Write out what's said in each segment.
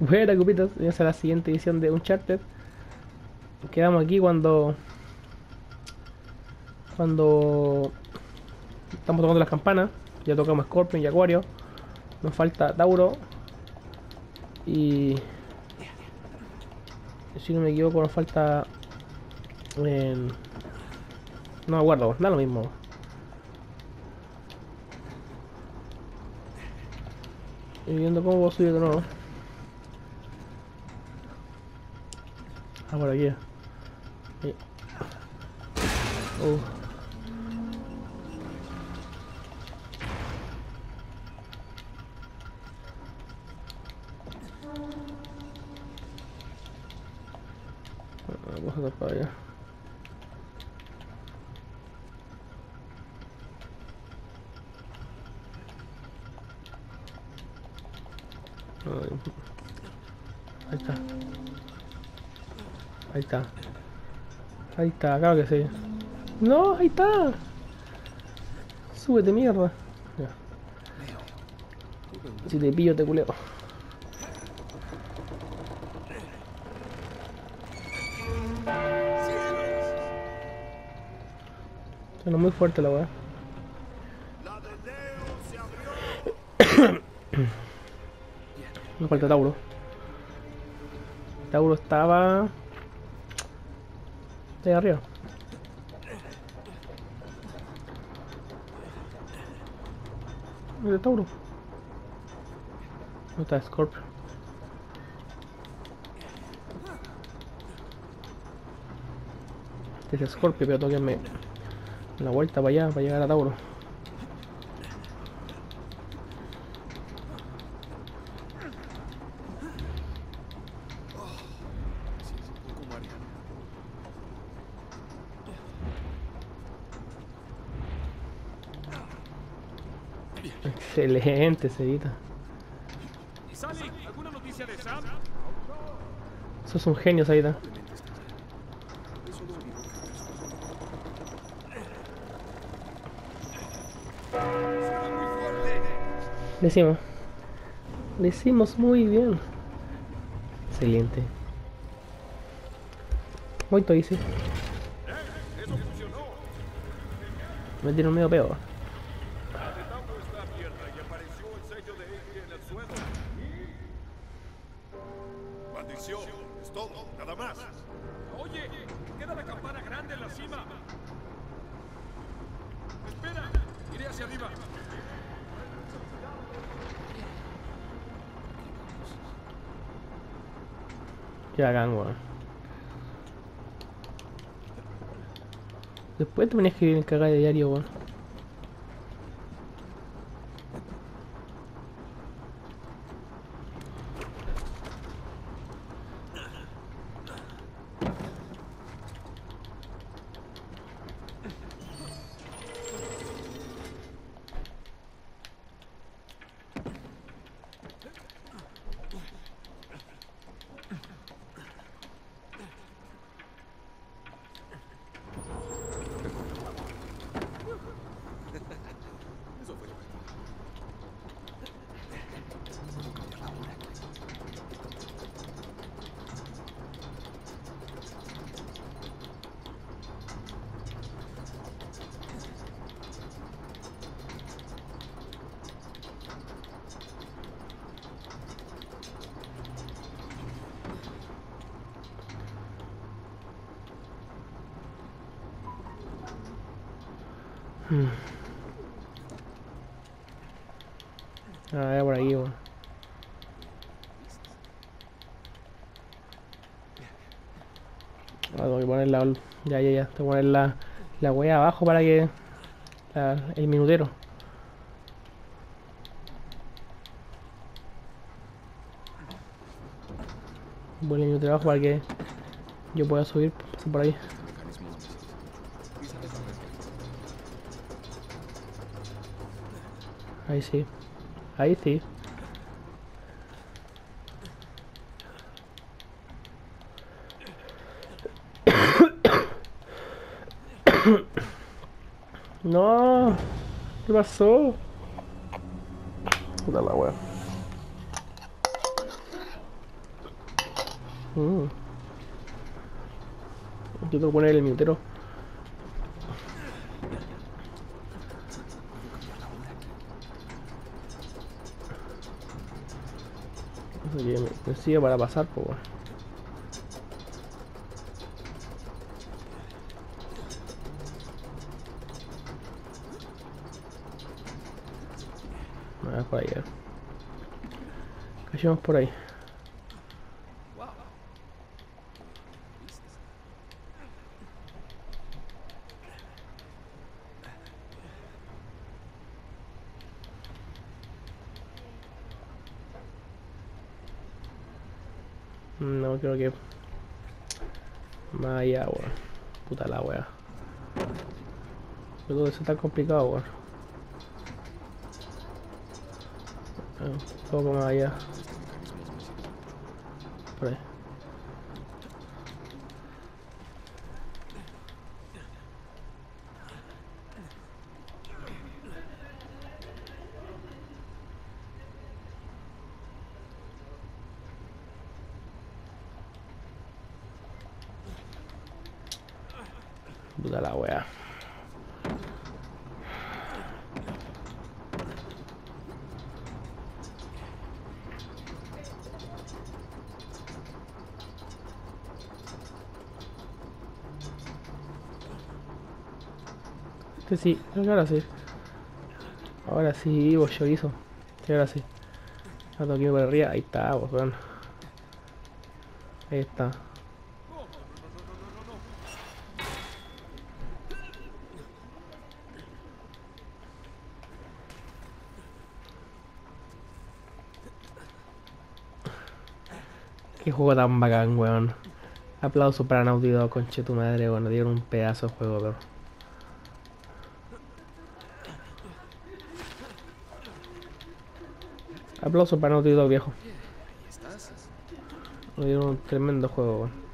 Buena, cupitos. Bienvenidos a la siguiente edición de Uncharted. Quedamos aquí cuando. Cuando. Estamos tocando las campanas. Ya tocamos Scorpion y Acuario. Nos falta Tauro. Y. Si no me equivoco, nos falta. no me acuerdo, da lo mismo. Y viendo cómo puedo subir de nuevo. Ah, por aquí. Ahí. Uh. Vamos a tapar allá. Ahí está. Ahí está. Ahí está, claro que sí. No, ahí está. Súbete mierda. Ya. Si te pillo te culeo. Suena muy fuerte la weá. Me falta Tauro. Tauro estaba... De arriba. El Tauro. ¿Dónde está Scorpio? Este es Scorpio, pero tengo que darme la vuelta para allá, para llegar a Tauro. Excelente, Cedita. ¿Y Sally? ¿Alguna noticia de Sam? Sos un genio, Cedita. Le hicimos. Le hicimos muy bien. Excelente. Muy easy. Funcionó. Me dieron medio peor. Qué bacán, weón. Después te ponías que cagada de diario, weón. Ah, ya por ahí, weón. Ah, tengo que poner la... Ya, ya, ya. Tengo que poner la, la wea abajo para que... el minutero. Voy el minutero abajo para que yo pueda subir pasar por ahí. Ahí sí. Ahí sí. No. ¿Qué pasó? Puta la wea. Mm. Yo tengo que poner el minutero. Me, sigue para pasar, por ahí, a ver. Cayamos por ahí. No creo que. Allá, weón. Puta la wea. Todo eso está complicado, weón. Un poco más allá. Por ahí. Puta la wea. Este sí, ahora sí. Ahora sí, vos chorizo. Sí, ahora sí. Ahora tengo que por arriba. Ahí está, vos. Ahí está. Juego tan bacán, weón. Aplauso para Naughty Dog, conche tu madre, weón. Dieron un pedazo de juego, pero. Aplauso para Naughty Dog, viejo. Dieron un tremendo juego, weón.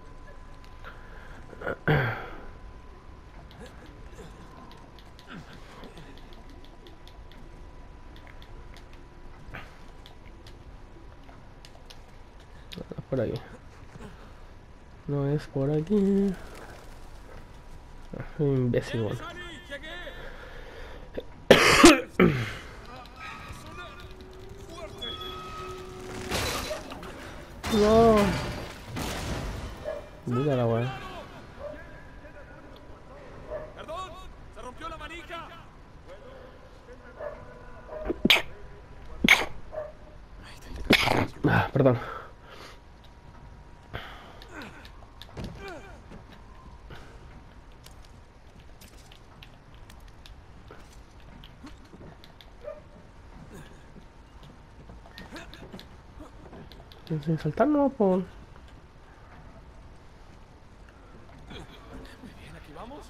Por aquí. No es por aquí. Ah, imbécil. ¡Fuerte! No. Mira la weá. ¡Perdón! ¡Se rompió la manija! Ah, perdón. Sin saltar no, por. Aquí vamos.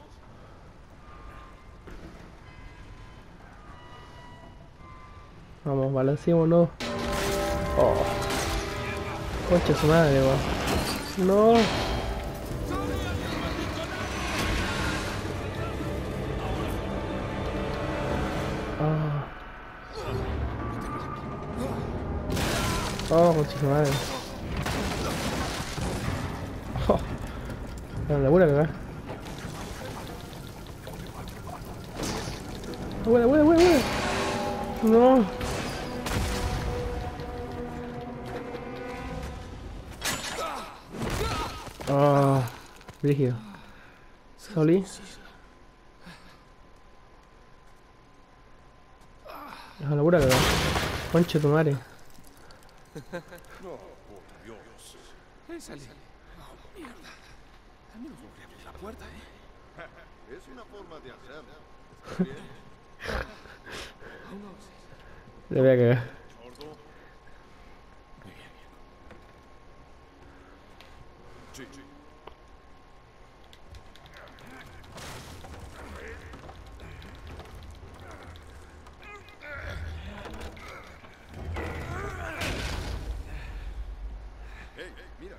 Vamos, balanceémonos. Oh. Concha su madre. No. Oh, su madre. Oh. La locura que va. Buena, buena, buena, buena. No. Ah, rígido. Soli. Es una locura que va. Tu madre. Dios. ¡Eh, salí! ¡Oh, mierda! Al menos logré abrir la puerta, ¿eh? Es una forma de hacerlo. ¿Está bien? No sé. Le voy a cagar. Sordo. Muy bien, bien. Sí, sí. Hey, mira.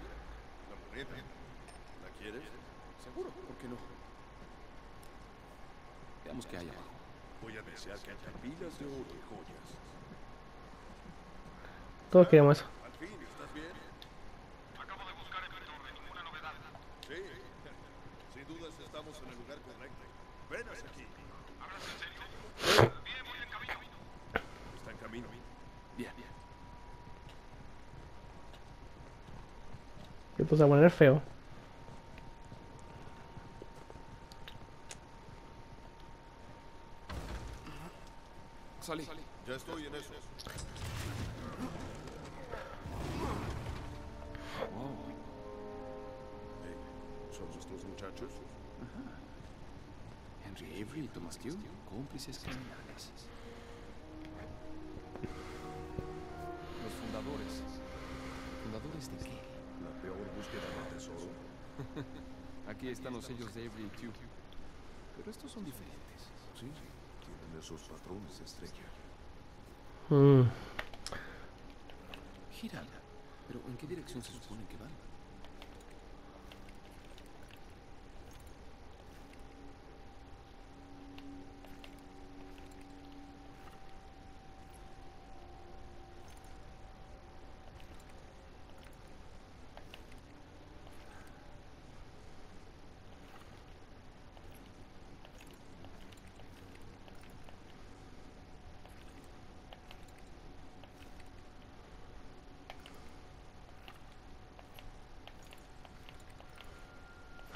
La moneda. ¿La quieres? ¿Seguro? ¿Por qué no? Veamos qué hay abajo. Voy a desear que haya pilas de oro y joyas. Todos queremos eso. Al fin, ¿estás bien? Acabo de buscar el Sí, sin dudas estamos en el lugar correcto. Ven hacia aquí. ¿Hablas en serio? Bien, voy en camino. Está en camino. Bien, bien. Me puse a poner feo. Salí. Ya estoy en eso. Wow. Hey, ¿Son estos muchachos? Henry Avery y Thomas Tew, cómplices criminales. Los fundadores. ¿Fundadores de qué? La peor búsqueda del tesoro. Aquí están los sellos de Avery y Tew. Pero estos son diferentes. Sí, tienen esos patrones de estrella. Mm. Giran. Pero ¿en qué dirección se supone que van?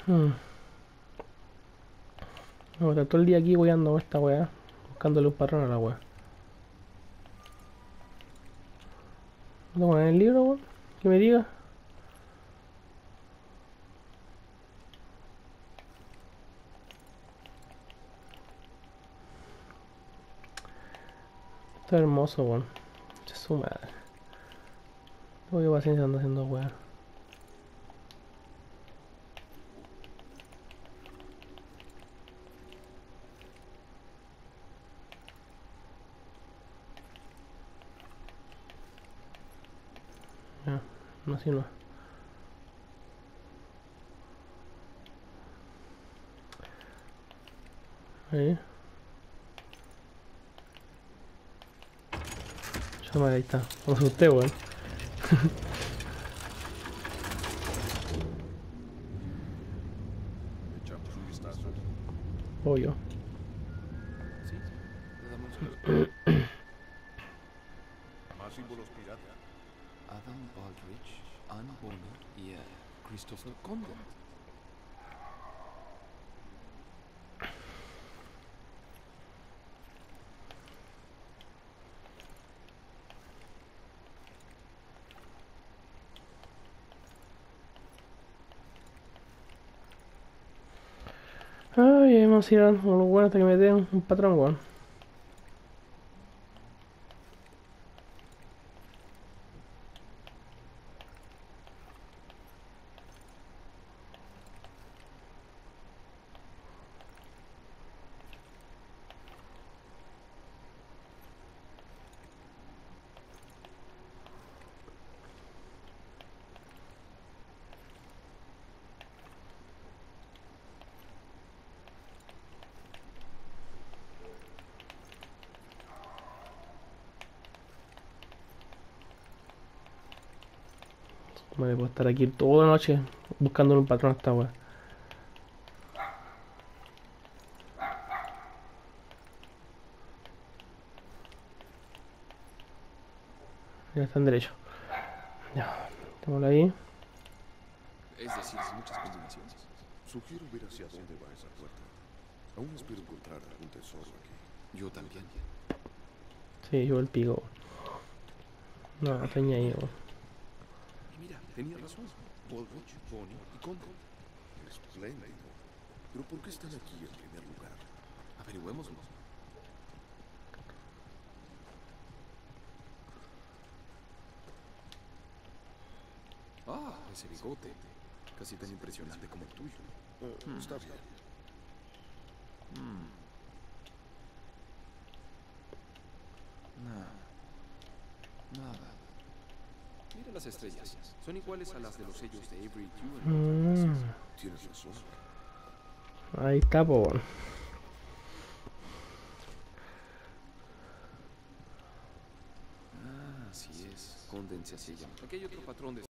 Mm. Vamos todo el día aquí weando esta weá. Buscándole un patrón a la weá. ¿No tengo nada en el libro, weón? Que me diga. Está hermoso, weón. Che su madre. Tengo paciencia ando haciendo weá. Ya, no así no. Ahí. Ya madre, ahí está. No asusté, weón. Sí. Le damos un- Más símbolos pirata. Adam Baldrige, Anne Bonner y eh, Christopher Condon. Ay, vamos a ir a un weón hasta que me dé un, un patrón, weón. Me puedo estar aquí toda la noche buscando un patrón a esta weá. Ya está en derecho. Ya, tengo ahí. Es decir, muchas combinaciones. Sugiero ver hacia dónde va esa puerta. Aún espero encontrar algún tesoro aquí. Yo también. Sí, yo el pico. No, no tenía ahí, tenía razón. Baldrige, Bonnie y Condon. Espléndido. Pero ¿por qué están aquí en primer lugar? Averigüémoslo. Ah, ese bigote. Casi tan impresionante como el tuyo. Eh, Está bien. Nada. Nada. Mira las estrellas. Son iguales a las de los sellos de Avery Mm, Tienes razón. ahí está, po, weón. Ah, así es. Condense así llama. Aquí hay otro patrón de